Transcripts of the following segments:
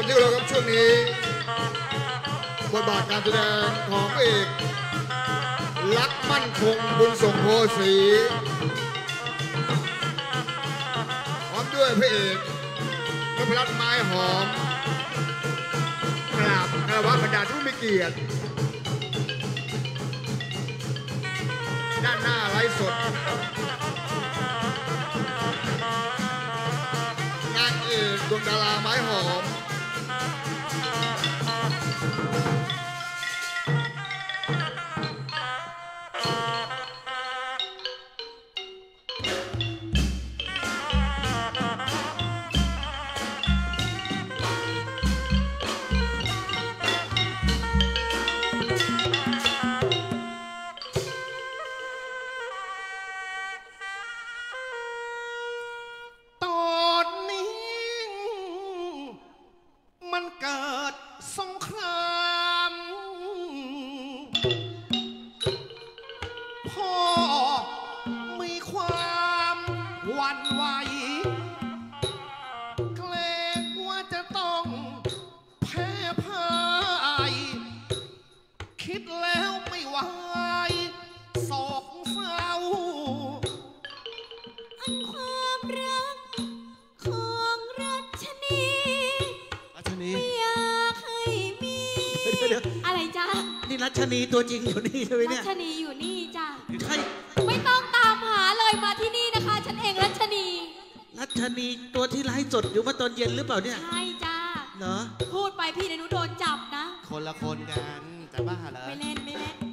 มที่เราครับช่วงนี้บทบาทการแสดงของเอกลักมั่นคงบุญส่งโพสีพร้อมด้วยพระเอกนพรัตน์ไม้หอมกราบคารวะบรรดาผู้มีเกียรติ ด้านหน้าไลฟ์สดนางเอกดวงดาราไม้หอม พ่อมีความหวั่นไหว ชนีตัวจริงอยู่นี่ใช่ไหมรัเนี่ยชนีอยู่นี่จ้าใช่ไม่ต้องตามหาเลยมาที่นี่นะคะ ฉันเองรัชนี รัชนีตัวที่ไลฟ์สดอยู่เมื่อตอนเย็นหรือเปล่าเนี่ย ใช่จ้าเหรอ พูดไปพี่เดยวหนุโดนจับนะ คนละคนกันจะบ้าเหรอ ไม่เล่นไม่เล่น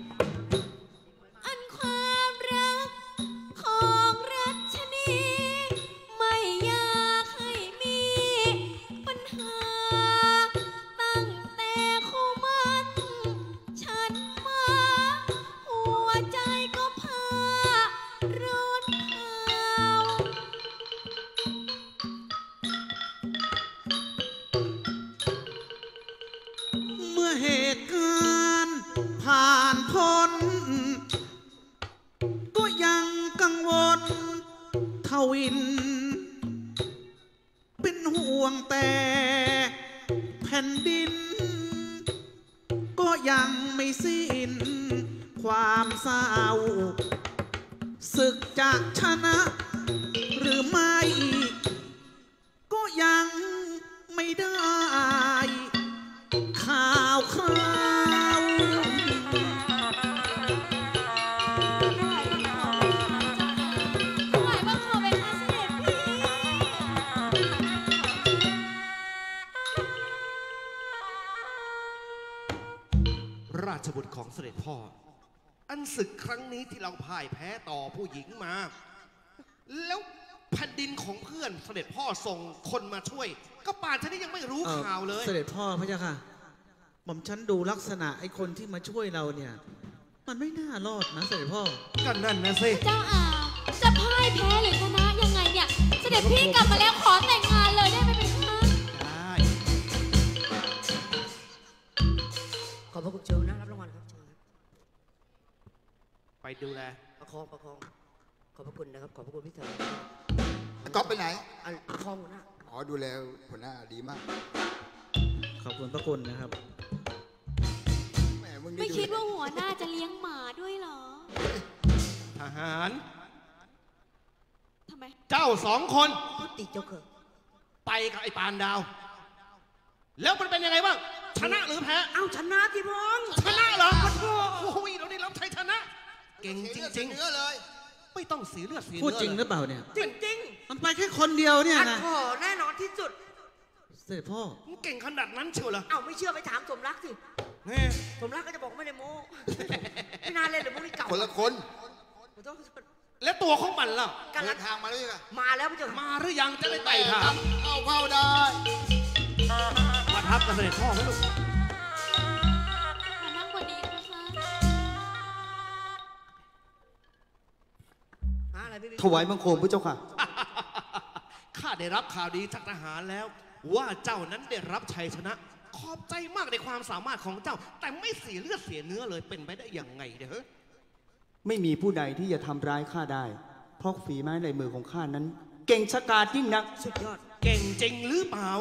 เหตุการณ์ผ่านพ้น ก็ยังกังวลทวิน เป็นห่วงแต่แผ่นดิน ก็ยังไม่สิ้นความเศร้าศึกจะชนะหรือไม่ ราชบุตรของเสด็จพ่อ อันศึกครั้งนี้ที่เราพ่ายแพ้ต่อผู้หญิงมา แล้วแผ่นดินของเพื่อนเสด็จพ่อส่งคนมาช่วย ก็ป่านชนี้ยังไม่รู้เอ่อข่าวเลย เสด็จพ่อพระเจ้าค่ะ หม่อมฉันดูลักษณะไอ้คนที่มาช่วยเราเนี่ย มันไม่น่ารอดนะเสด็จพ่อก็นั่นนะสิ เจ้าอาจะพ่ายแพ้หรือชนะยังไงเนี่ย เสด็จพี่กลับมาแล้วขอแต่ง ไปดูแล ประคองประคองขอบพระคุณนะครับ ขอบพระคุณพี่เถิดก๊อฟไปไหนอันประคองหัวหน้าอ๋อ ดูแลหัวหน้าดีมาก ขอบคุณพระคุณนะครับ แหม มึงไม่นี่คิดว่าหัวหน้าจะเลี้ยงหมาด้วยเหรอทหาร ทำไม เจ้าสองคนพุทธิเจ้าเขิงไปกับไอ้ปานดาว แล้วมันเป็นยังไงบ้าง ชนะหรือแพ้ เอ้าชนะที่พงษ์ชนะเหรอโอ้โห เก่งจริงเนื้อเลยๆไม่ต้องเสียเลือดเสียพูดเนื้อจริงหเลรืยอเปล่าเนี่ย จริงจริงมันไปแค่คนเดียวเนี่ยอันนะ ขอแน่นอนที่สุด เสด็จพ่อ มึงเก่งขนาดนั้นเชียวเหรอเอ้าไม่เชื่อไปถามสมรักสิแน่สมรักก็จะบอกว่าไม่ได้โม้ ไม่น่าเล่นเลยมุกนี่เก่าคนละคนขอโทษขอโทษแล้วตัวของมันล่ะกันเดิละนทางมาแล้วยังไงมาแล้วพี่เจ้ามาหรือยังจะได้ไต่ถามเข้าเข้าได้มาทับกับเสด็จพ่อไหมลูก วายบังคมพระเจ้าค่ะ ข้าได้รับข่าวดีจากทหารแล้ว ว่าเจ้านั้นได้รับชัยชนะ ขอบใจมากในความสามารถของเจ้า แต่ไม่เสียเลือดเสียเนื้อเลยเป็นไปได้อย่างไงเด้อไม่มีผู้ใดที่จะทำร้ายข้าได้ เพราะฝีไม้ลายมือของข้านั้น เก่งชะกาจยิ่งนัก สุดยอด เก่งจริงหรือเปล่า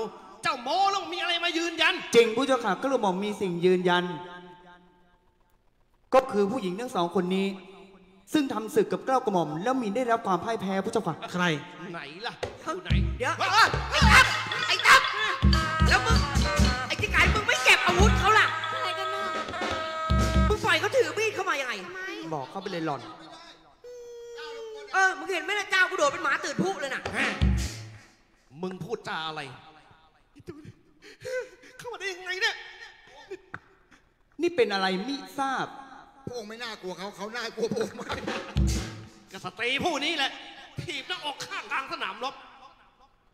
เจ้าโมแล้วมีอะไรมายืนยัน จริงผู้เจ้าค่ะก็ระหม่อมมีสิ่งยืนยัน ก็คือผู้หญิงทั้งสองคนนี้ ซึ่งทำศึกกับเกล้ากระหม่อม แล้วมีได้รับความพ่ายแพ้ผู้เจ้าค่ะ ใคร ไหนล่ะอยู่ไหนเดี๋ยวอ้าไอ้ตั๊บแล้วมึงไอ้ที่ไก่มึงไม่เก็บอาวุธเขาล่ะอะไรกันน่ะมึงปล่อยเขาถือมีดเข้ามายังไงบอกเข้าไปเลยหล่อน เออมึงเห็นไหมนะเจ้ากูโดดเป็นหมาตื่นผู้เลยน่ะ แม่มึงพูดจาอะไร เข้ามาได้ยังไงเนี่ย นี่เป็นอะไรมิทราบ พวกไม่น่ากลัวเขาเขาน่ากลัวผมมากกษัตรีผู้นี้แหละถีบหน้าอกข้างกลางสนามรบ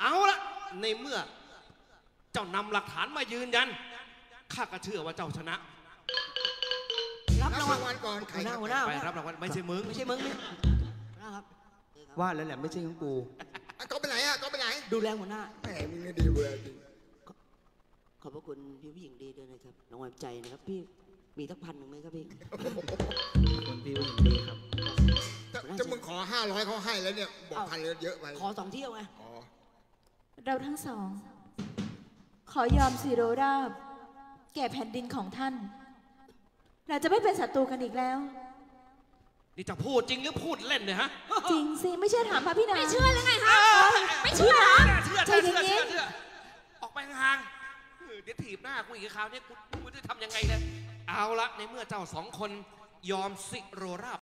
เอาละในเมื่อ เจ้านำหลักฐานมายืนยันข้าก็เชื่อว่าเจ้าชนะ รับรับรางวัลรางวัลก่อนใครหัวหน้าครับหัวหน้าไปรับรางวัลไม่ใช่มึงไม่ใช่มึงนี่นะครับ ว่าแล้วแหละไม่ใช่ของกูอะก็ไปไหนอะก็ไปไหน ดูแลหัวหน้าแหมมึงนี่ดีเว้ยจริง ขอบพระคุณพี่ผู้หญิงดีด้วยนะครับรางวัลใจนะครับพี่มีทักพันหนึ่งไหมครับพี่คนพี่ผู้หญิงดีครับจะจะมึงขอห้าร้อยเขาให้แล้วเนี่ยบอกเอ้าพันเลยเยอะไปขอสองเที่ยวไงอ๋อเราทั้งสอง ขอยอมสิโรราบ แก่แผ่นดินของท่าน เราจะไม่เป็นศัตรูกันอีกแล้ว นี่จะพูดจริงหรือพูดเล่นเนี่ยฮะจริงสิไม่เชื่อถามพระพี่นางไม่เชื่อเลยไงคะไม่เชื่อเหรอเชื่อใจเชื่อเย็เชื่อนเชื่อออกไปห่างๆ เดี๋ยวถีบหน้ากูอีกคราวนี้กูกูจะทำยังไงเลยเอาละในเมื่อเจ้าสองคนยอมสิโรราบ